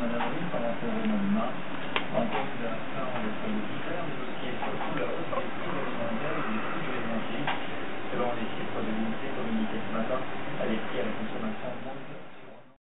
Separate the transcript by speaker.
Speaker 1: Madame, par rapport au même match.